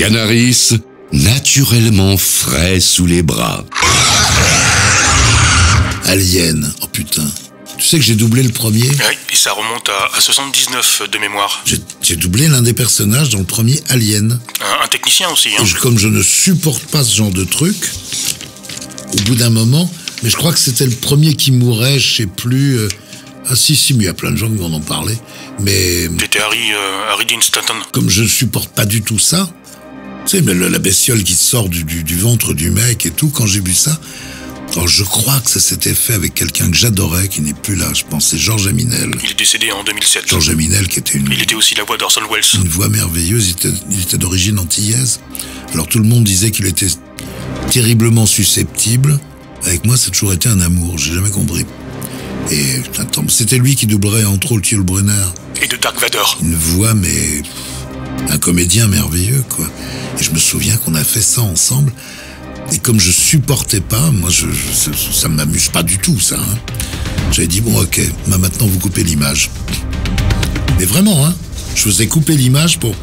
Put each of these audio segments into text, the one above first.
Yanaris, naturellement frais sous les bras. Alien, oh putain. Tu sais que j'ai doublé le premier Oui, et ça remonte à, à 79 de mémoire. J'ai- doublé l'un des personnages dans le premier Alien. Un, un technicien aussi, hein. Je- comme je ne supporte pas ce genre de truc, au bout d'un moment, mais je crois que c'était le premier qui mourait, je sais plus. euh, ah si, si, mais il y a plein de gens qui m'en ont parlé. Mais C'était Harry, euh, Harry Dean Stanton. comme je ne supporte pas du tout ça, tu sais, mais le- la bestiole qui sort du, du- du ventre du mec et tout, quand j'ai vu ça, alors je crois que ça s'était fait avec quelqu'un que j'adorais, qui n'est plus là, je pense, c'est Georges Aminel. Il est décédé en 2007. Georges Aminel, qui était une, Il était aussi la voix d'Orson Welles. une voix merveilleuse, il était, il était d'origine antillaise. Alors tout le monde disait qu'il était terriblement susceptible. Avec moi, ça a toujours été un amour, j'ai jamais compris. Et attends, c'était lui qui doublerait entre autres Yul Brunner. Et de Dark Vador. Une voix, mais un comédien merveilleux, quoi. Et je me souviens qu'on a fait ça ensemble. Et comme je supportais pas, moi, je, je- ça, ça m'amuse pas du tout, ça. hein. J'avais dit bon, ok, bah, maintenant vous coupez l'image. Mais vraiment, hein, je faisais couper l'image pour.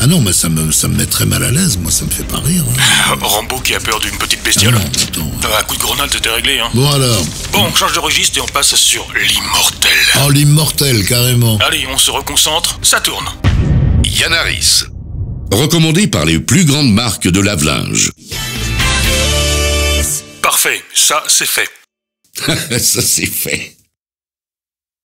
Ah non, mais ça me, ça me mettrait mal à l'aise. Moi, ça me fait pas rire. hein. Euh, Rambo qui a peur d'une petite Ah bestiole. non, attends. Euh, à coup de grenade, c'était réglé, hein. Bon alors, Bon, on change de registre et on passe sur l'immortel. oh l'immortel carrément. Allez, on se reconcentre, ça tourne. Yanaris. Recommandé par les plus grandes marques de lave-linge. Parfait, ça c'est fait. Ça c'est fait.